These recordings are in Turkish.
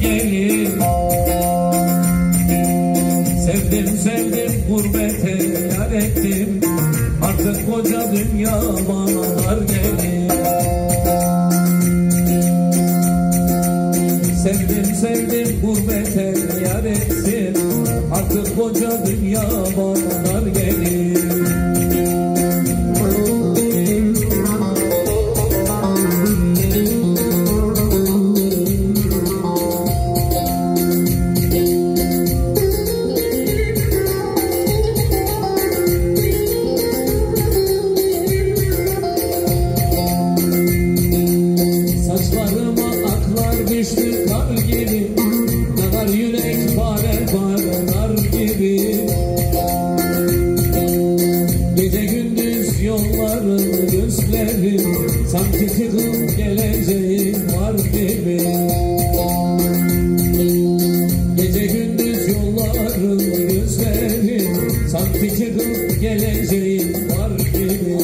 gelir Sevdim sevdim gurbete yar ettim. Artık koca dünya bana dar gelir Sevdim sevdim gurbete yar ettim. Artık koca dünya bana dar gelir geleceğim var Gece gündüz yolların gözlerim Sanki çıkıp geleceğim var gibi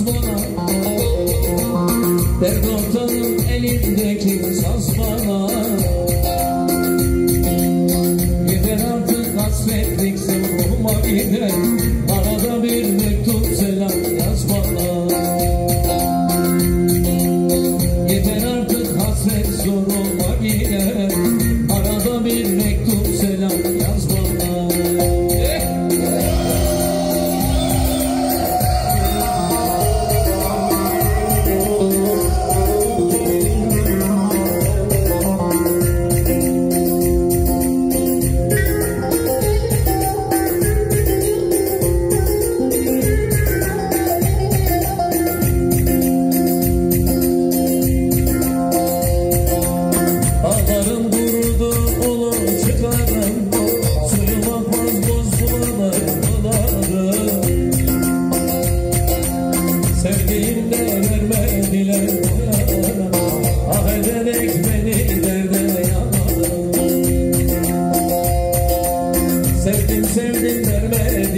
dediler ki az bana Dert ortanın elindeki saz bana Yeter artık hasretlik sen ruhuma gider Arada bir mektup selam yaz bana Yeter artık hasret zoruma gider. Arada bir mektup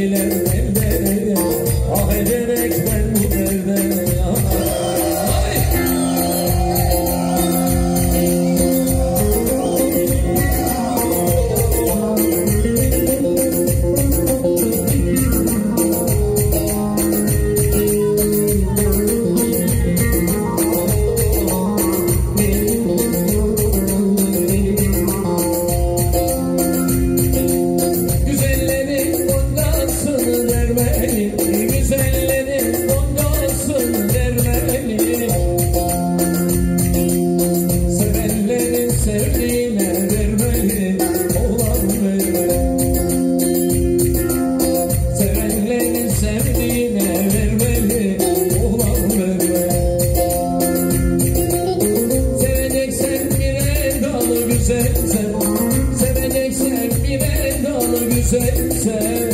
Lele, Lele. Vermeli Güzellerin goncasını vermeli Sevenlerin sevdiğine vermeli Oğlan vermeli sevdiğine vermeli Oğlan Seveceksen bir endalı güzelsen Seveceksen bir endalı güzelsen